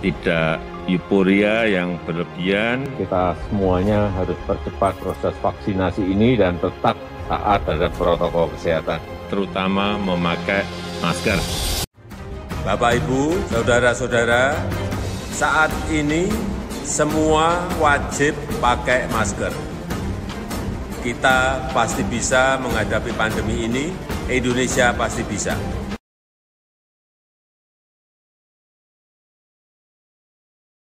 tidak euforia yang berlebihan. Kita semuanya harus percepat proses vaksinasi ini dan tetap taat terhadap protokol kesehatan. Terutama memakai masker. Bapak, Ibu, Saudara-saudara, saat ini semua wajib pakai masker. Kita pasti bisa menghadapi pandemi ini, Indonesia pasti bisa.